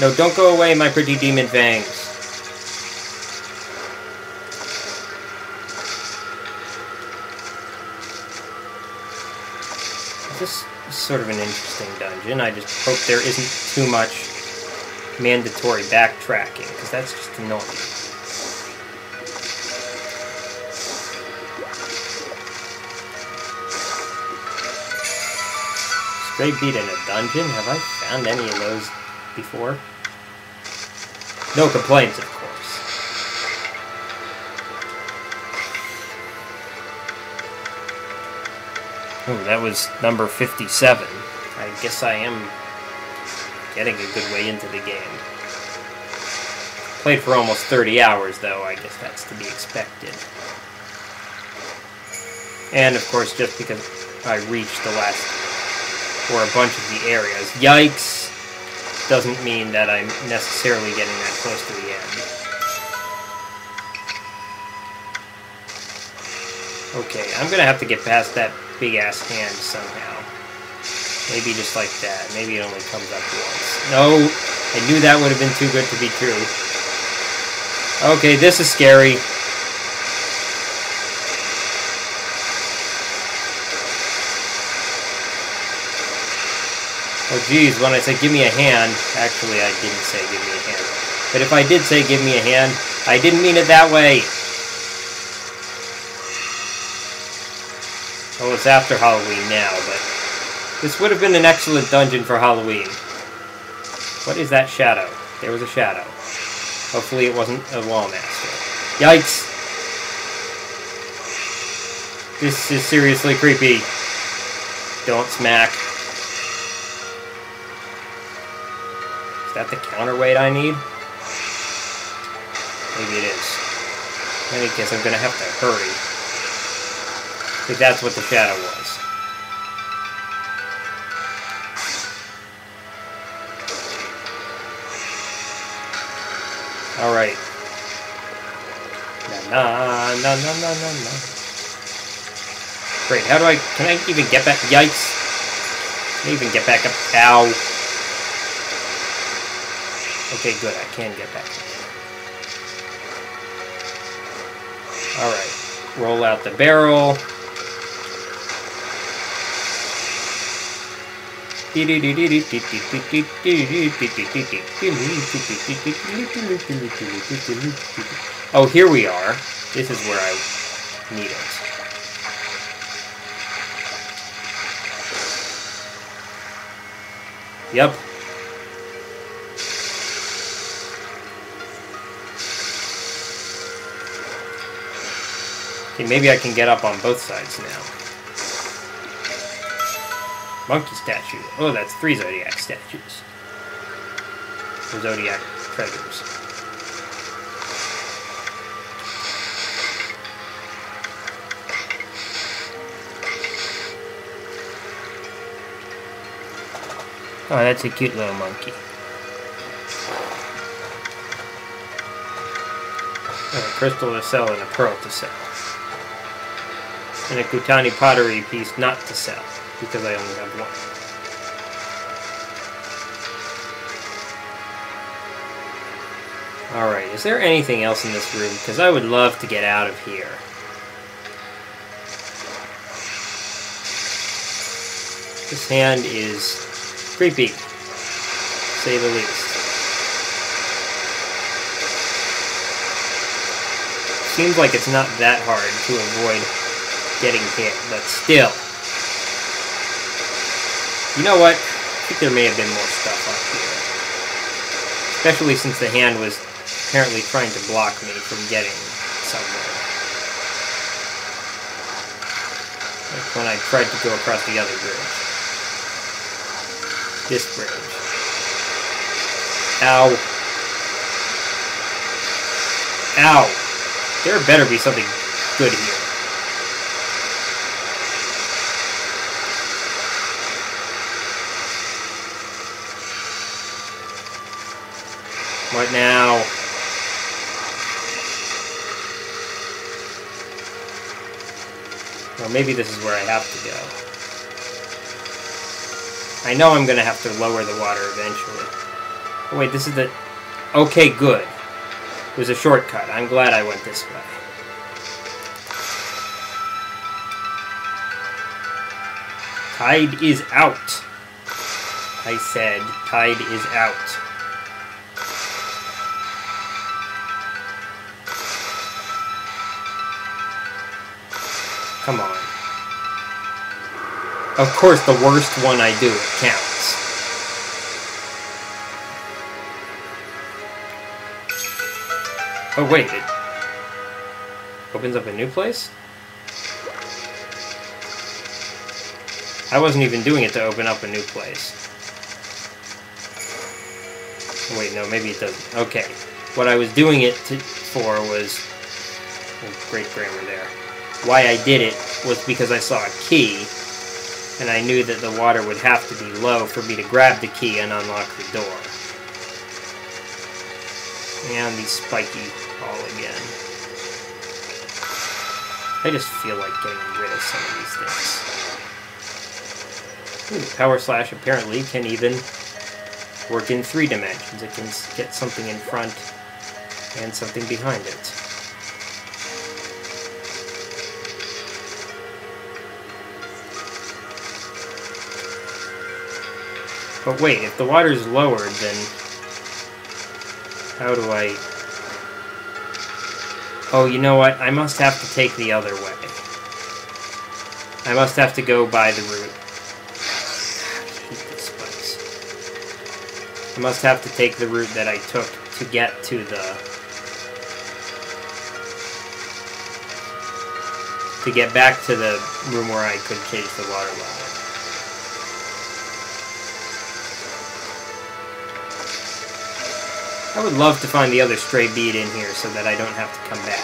No, don't go away, my pretty demon fangs. This is sort of an interesting dungeon. I just hope there isn't too much mandatory backtracking, because that's just annoying. Stray bead in a dungeon? Have I found any of those before? No complaints, of course. Oh, that was number 57. I guess I am getting a good way into the game. Played for almost 30 hours, though. I guess that's to be expected. And, of course, just because I reached the last, or a bunch of the areas. Yikes! Doesn't mean that I'm necessarily getting that close to the end. Okay, I'm gonna have to get past that big-ass hand somehow. Maybe just like that. Maybe it only comes up once. No! I knew that would have been too good to be true. Okay, this is scary. Oh geez, when I said give me a hand, actually I didn't say give me a hand. But if I did say give me a hand, I didn't mean it that way. Oh, it's after Halloween now, but this would have been an excellent dungeon for Halloween. What is that shadow? There was a shadow. Hopefully it wasn't a Lawmaster. Yikes! This is seriously creepy. Don't smack. That the counterweight I need? Maybe it is. In any case, I'm gonna have to hurry. I that's what the shadow was. Alright. Na na na na na na. Great, how do I can I even get back yikes? Can I even get back up ow. Okay, good, I can get back Alright. Roll out the barrel. Oh, here we are. This is where I need it. Yep. Okay, maybe I can get up on both sides now. Monkey statue. Oh, that's three Zodiac statues. The Zodiac treasures. Oh, that's a cute little monkey. A crystal to sell and a pearl to sell. And a Kutani pottery piece not to sell, because I only have one. Alright, is there anything else in this room? Because I would love to get out of here. This hand is creepy, say the least. Seems like it's not that hard to avoid getting hit, but still. You know what? I think there may have been more stuff up here. Especially since the hand was apparently trying to block me from getting somewhere. Like when I tried to go across the other bridge. This bridge. Ow. Ow. There better be something good here. What now? Well, maybe this is where I have to go. I know I'm going to have to lower the water eventually. Oh, wait, this is the... Okay, good. It was a shortcut. I'm glad I went this way. Tide is out. I said, tide is out. Come on. Of course, the worst one I do, it counts. Oh, wait, it opens up a new place? I wasn't even doing it to open up a new place. Wait, no, maybe it doesn't. Okay. What I was doing it to, for was... Great grammar there. Why I did it was because I saw a key, and I knew that the water would have to be low for me to grab the key and unlock the door. And the spiky ball again. I just feel like getting rid of some of these things. Ooh, Power Slash apparently can even work in three dimensions. It can get something in front and something behind it. But wait, if the water's lowered, then how do I... Oh, you know what? I must have to take the other way. I must have to go by the route. I must have to take the route that I took to get to the... to get back to the room where I could change the water level. I would love to find the other stray bead in here so that I don't have to come back.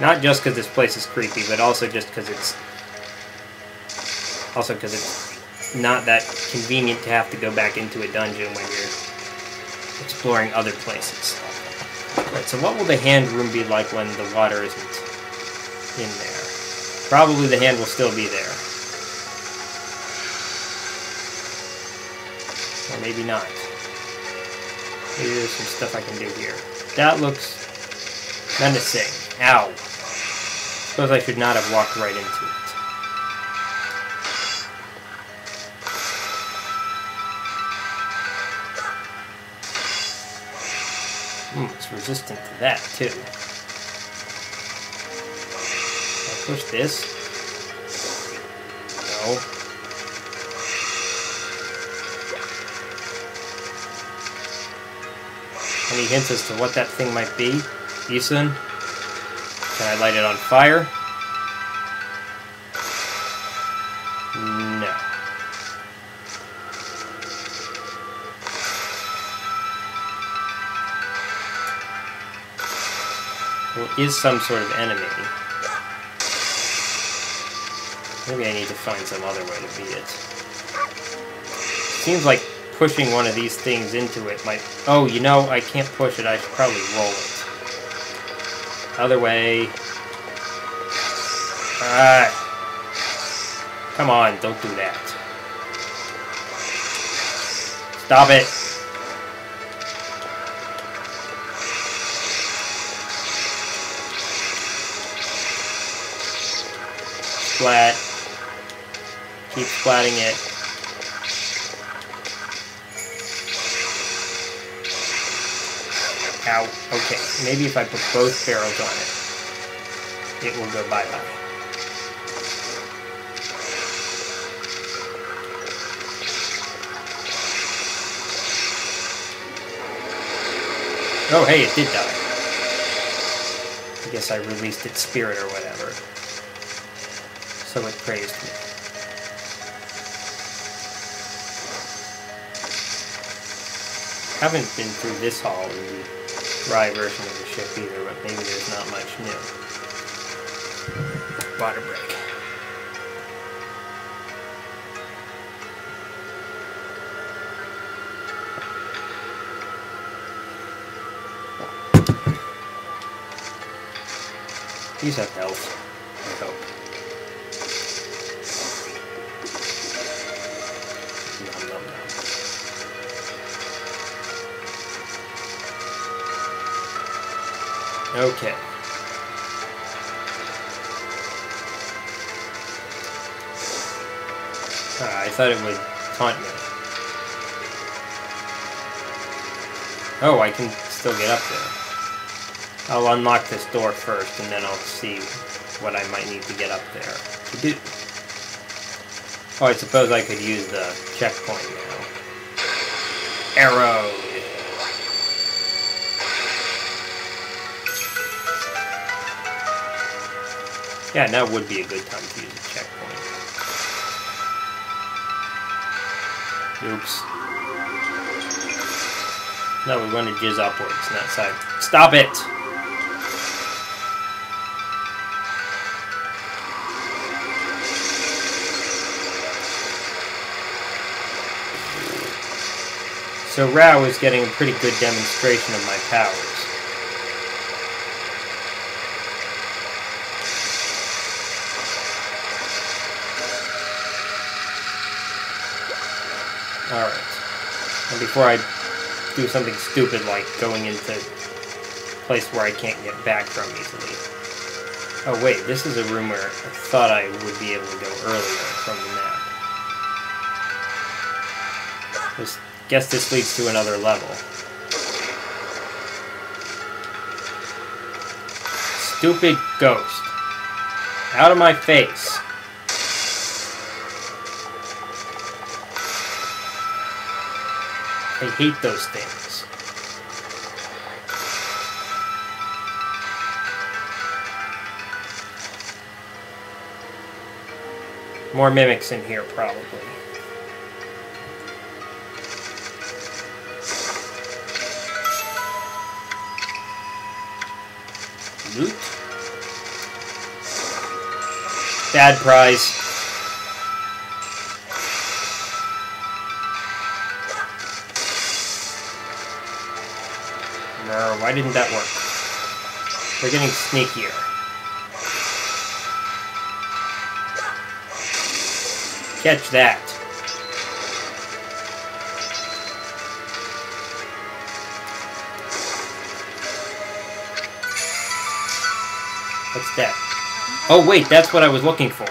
Not just because this place is creepy, but also just because it's... Also because it's not that convenient to have to go back into a dungeon when you're exploring other places. Right, so what will the hand room be like when the water isn't in there? Probably the hand will still be there. Maybe not. Maybe there's some stuff I can do here. That looks menacing. Ow. Suppose I should not have walked right into it. Hmm, it's resistant to that, too. I push this? No. Any hints as to what that thing might be? Issun? Can I light it on fire? No. Well, is some sort of enemy. Maybe I need to find some other way to beat it. Seems like pushing one of these things into it might... Oh, you know, I can't push it. I should probably roll it. Other way. Alright. Come on, don't do that. Stop it. Splat. Keep splatting it. Ow. Okay, maybe if I put both barrels on it, it will go bye-bye. Oh, hey, it did die. I guess I released its spirit or whatever. So it praised me. haven't been through this hall dry version of the ship either, but maybe there's not much new. Water break. These have health, Okay. Uh, I thought it would taunt me. Oh, I can still get up there. I'll unlock this door first, and then I'll see what I might need to get up there to do. Oh, I suppose I could use the checkpoint now. Arrow! Yeah, now would be a good time to use a checkpoint. Oops. No, we want to jizz upwards, not side. Stop it! So Rao is getting a pretty good demonstration of my powers. Alright. And before I do something stupid like going into a place where I can't get back from easily. Oh wait, this is a room where I thought I would be able to go earlier from the map. Guess this leads to another level. Stupid ghost. Out of my face. I hate those things. More mimics in here, probably. Loot. Bad prize. Why didn't that work? They're getting sneakier. Catch that. What's that? Oh wait, that's what I was looking for.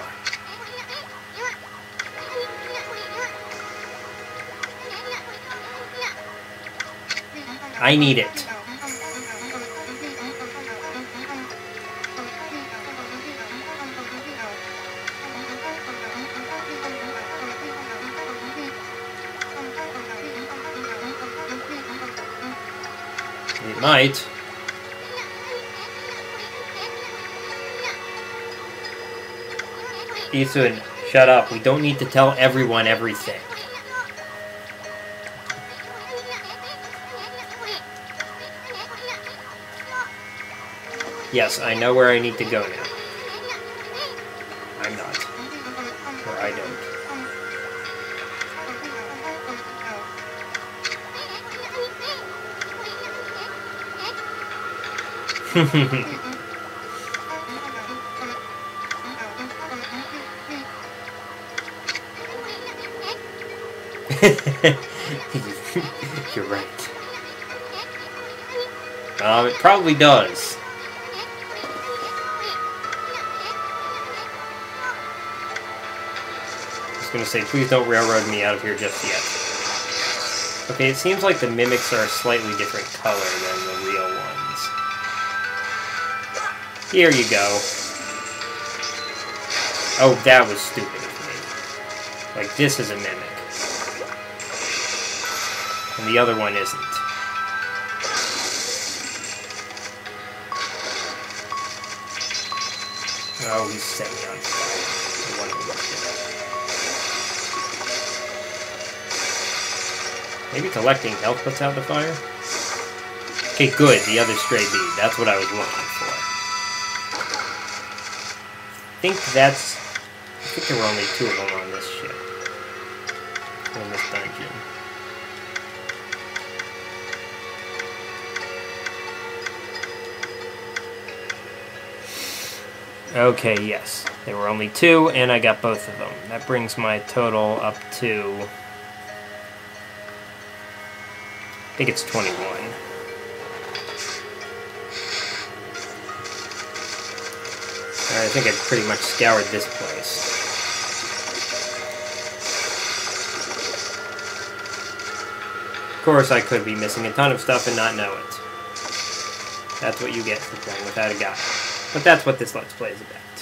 I need it. It might. Issun, shut up. We don't need to tell everyone everything. Yes, I know where I need to go now. You're right. Um, it probably does. I was gonna say, please don't railroad me out of here just yet. Okay, it seems like the mimics are a slightly different color than the real. Here you go. Oh, that was stupid of me. Like, this is a mimic. And the other one isn't. Oh, he's setting me on fire. Maybe collecting health puts out the fire? Okay, good. The other stray bead. That's what I was looking for. I think that's... I think there were only two of them on this ship. In this dungeon. Okay, yes. There were only two, and I got both of them. That brings my total up to... I think it's 21. I think I've pretty much scoured this place. Of course, I could be missing a ton of stuff and not know it. That's what you get for playing without a guide. But that's what this Let's Play is about.